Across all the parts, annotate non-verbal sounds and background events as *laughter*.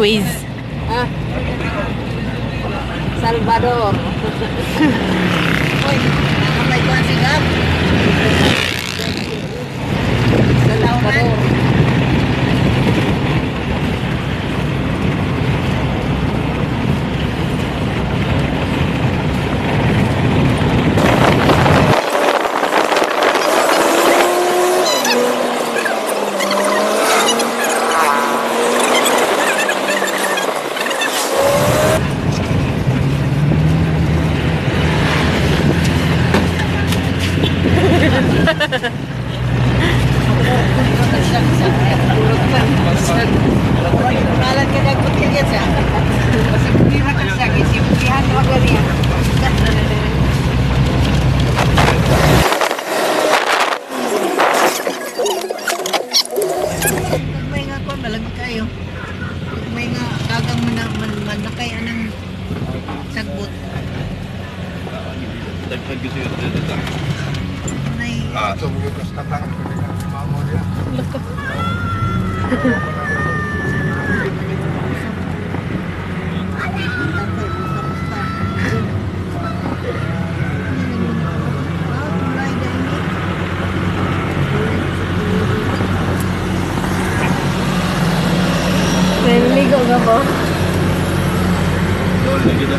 Waze. Ah. Salvador. *laughs* kayo. May nga, kagang man, man, man, nakay anang sagbot. Dagdag gusto yung dito. Nay, Ah, Naliligo ka po? Lol na kita.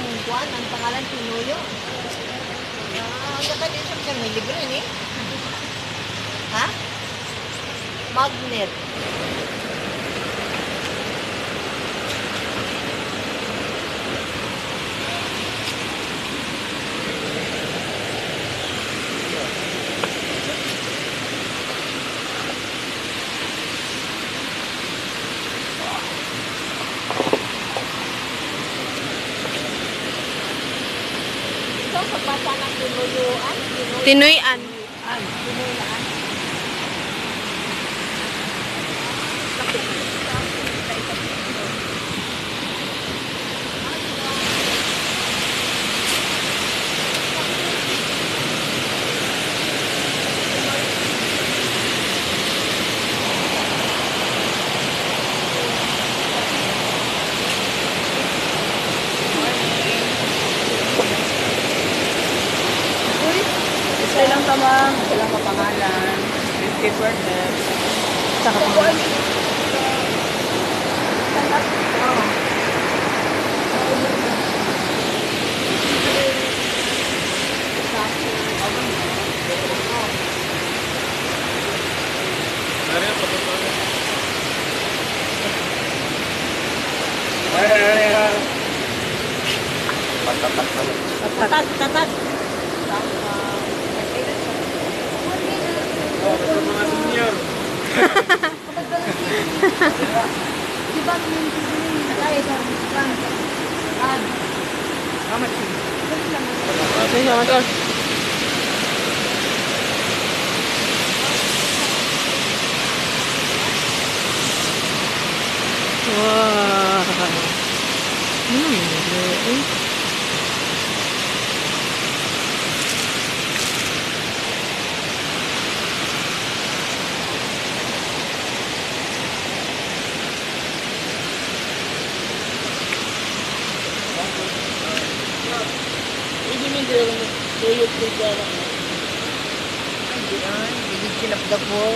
Mao dyan ang pangalan Pinuyo. Ah, ang kata din sa may libro ni. Ha? Magnet. Tinuyan. Lang ka ma'am, isa lang ka pangalan. 50 per net. Saka pa. Sige, matol. Wow. Hmm, religion of the poor.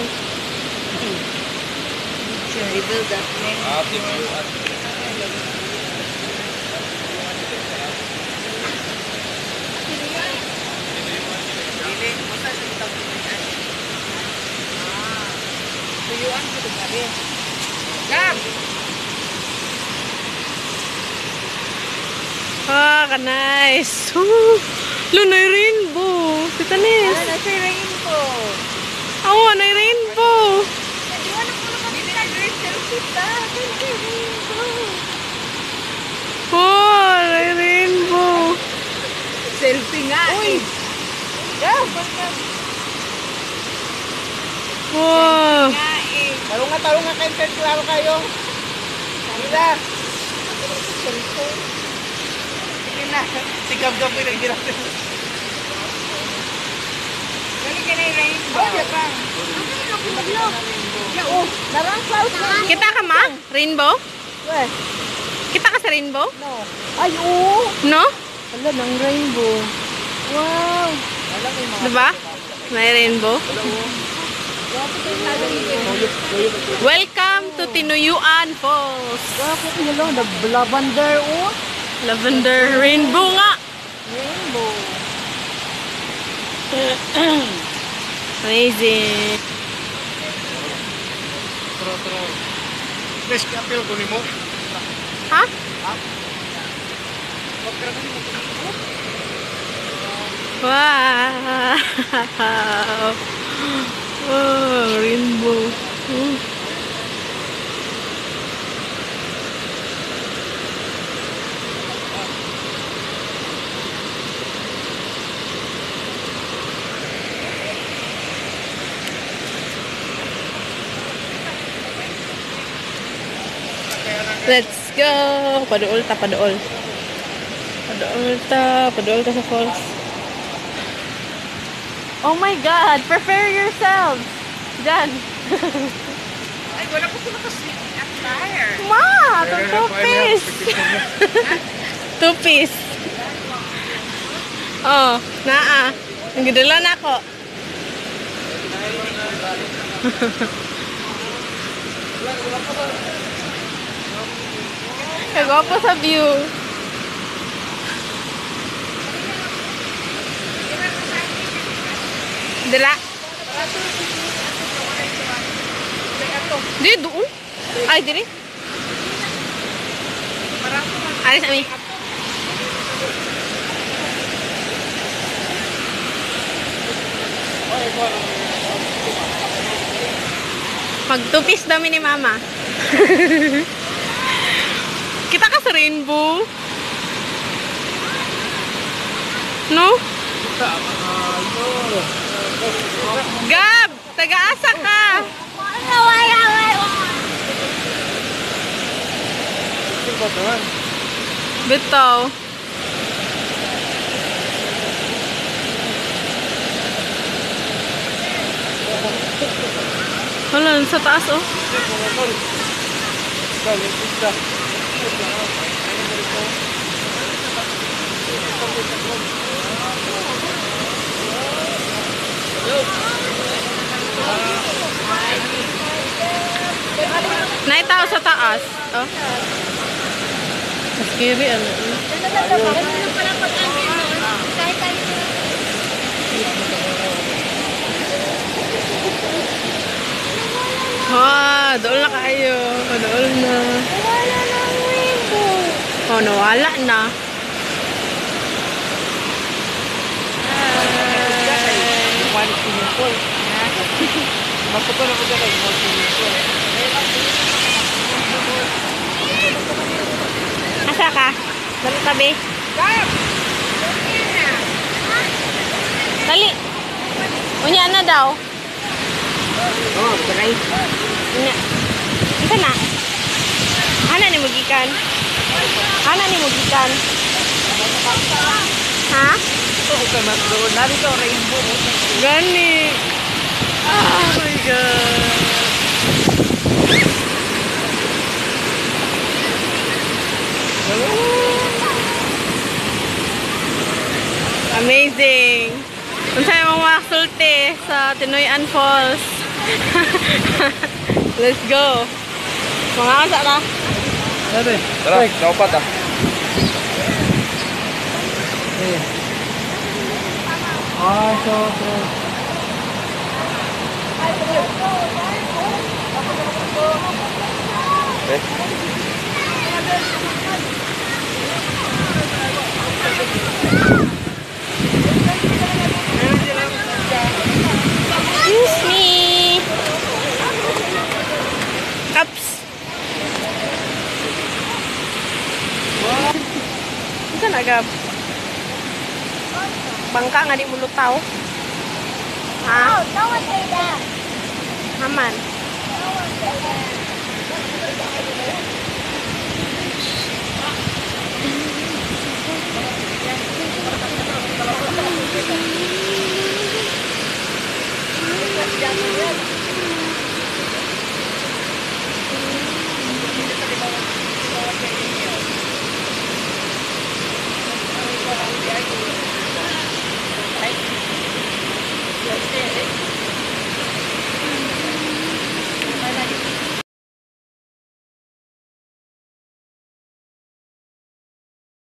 Religion revealed that. Ah, tuyuan ko ito sabi. Gab! Ah, ka nice. Woo! *laughs* Lunay rainbow. Tita Nis. Ah, nasa rainbow. Oo, oh, ano yung rainbow? Oh, ano yung rainbow? Selfie nga. Uy! Eh. Yeah. Wow! Tarong nga, eh. tarong nga kayo, perklaro kayo. Kanila. Selfie. Sige na. Sigab-gab ko yung nagdirap. Kita ka ma? Rainbow? Weh, Kita ka sa rainbow? no. Ay, oo. No? Wala, ng rainbow. Wow. Diba? May rainbow. Welcome to Tinuyuan Falls. Bakit nila? The lavender, oh. Lavender rainbow nga. Amazing. Best kapil ko ni mo. Ha? Wow! *laughs* Wow, rainbow. Oh. Let's go! Paduol ta, paduol. Paduol ta, paduol ta sa falls. Oh my God! Prepare yourselves! Diyan! Ay, wala ko sila kasi attire. Ma! Itong two piece! two piece. Oh, naa. Ang gudula na ako. *laughs* Kagwapo sa view. Dila. Di, doon. Ay, diri. Alis kami. Magtupis dami ni mama. *laughs* Kita ka sa rainbow. No? Gab! Taga-asa ka! Bitaw. Wala, sa taas oh. Naitaw sa taas. Oh. Scary ano. Ha, doon na kayo. Doon na. Oh, nawala na. One swimming pool. Masuko na ko dyan. Asa ka? Dali tabi. Dali. Unya na daw. Oh, try. Unya. Isa na. Ana ni mugikan. Ana ni mugikan. Ha? Ito ko kay mas doon. Narito, rainbow. Gani. Oh my god. Amazing. Kung saan mong makasulti sa Tinoyan Falls. *laughs* Let's go. Mga asa na. Sabi. Tara, naupat Ah, so, so. Eh, Excuse Gab? bangka nga di mo lutaw. Ha? No, no one say that. Haman. No one say that. Jacket yan.